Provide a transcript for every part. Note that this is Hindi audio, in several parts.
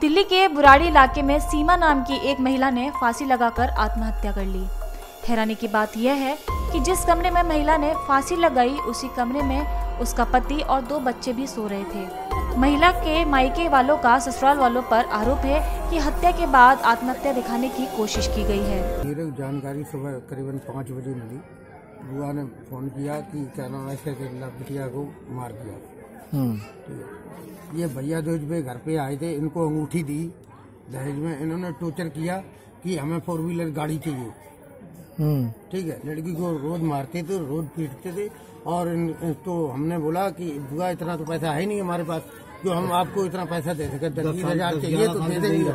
दिल्ली के बुराड़ी इलाके में सीमा नाम की एक महिला ने फांसी लगाकर आत्महत्या कर ली। हैरानी की बात यह है कि जिस कमरे में महिला ने फांसी लगाई, उसी कमरे में उसका पति और दो बच्चे भी सो रहे थे। महिला के मायके वालों का, ससुराल वालों पर आरोप है कि हत्या के बाद आत्महत्या दिखाने की कोशिश की गई है। जानकारी सुबह करीबन पाँच बजे मिली। बुआ ने फ़ोन किया कि क्या नाम है को मार दिया। ये भैया दोज पे घर पे आए थे इनको अंगूठी दी दहेज में इन्होंने टोर्चर किया कि हमें फोर व्हीलर गाड़ी चाहिए। ठीक है लड़की को रोज मारते थे रोज पीटते थे और इन, तो हमने बोला कि बुआ इतना तो पैसा है नहीं हमारे पास जो हम आपको इतना पैसा दे सके दस बीस हज़ार चाहिए तो दे देंगे।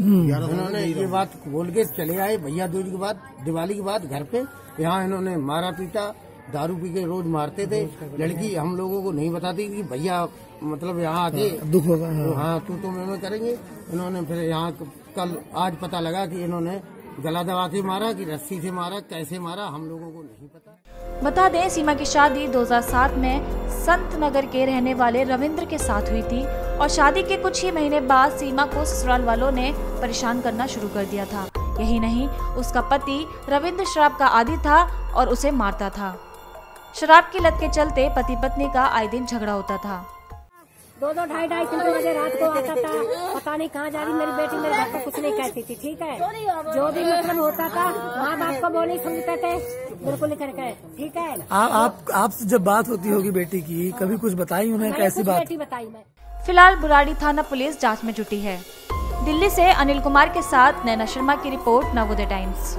उन्होंने ये बात बोल के चले आए भैया दूज के बाद दिवाली के बाद घर पे यहाँ इन्होंने मारा पीटा दारू पी के रोज मारते थे। लड़की हम लोगों को नहीं बताती कि भैया मतलब यहाँ आके दुख होगा हाँ। तू तो मैं करेंगे। इन्होंने फिर यहाँ कल आज पता लगा कि इन्होंने गला दबा के मारा कि रस्सी से मारा कैसे मारा हम लोगों को नहीं पता। बता दें सीमा की शादी 2007 में संत नगर के रहने वाले रविंद्र के साथ हुई थी और शादी के कुछ ही महीने बाद सीमा को ससुराल वालों ने परेशान करना शुरू कर दिया था। यही नहीं उसका पति रविंद्र शराब का आदि था और उसे मारता था। शराब की लत के चलते पति पत्नी का आए दिन झगड़ा होता था। दो दो ढाई ढाई तीन बजे रात को आता था। पता नहीं कहाँ जा रही मेरी बेटी मेरे घर को कुछ नहीं कहती थी ठीक है? जो भी मतलब होता था माँ बाप को वो नहीं समझते थे बिल्कुल करके ठीक है? आ, आप आपसे जब बात होती होगी बेटी की कभी कुछ बताई उन्हें कैसी बात? बेटी बताई मैं। फ़िलहाल बुराड़ी थाना पुलिस जाँच में जुटी है। दिल्ली ऐसी अनिल कुमार के साथ नैना शर्मा की रिपोर्ट नवोदय टाइम्स।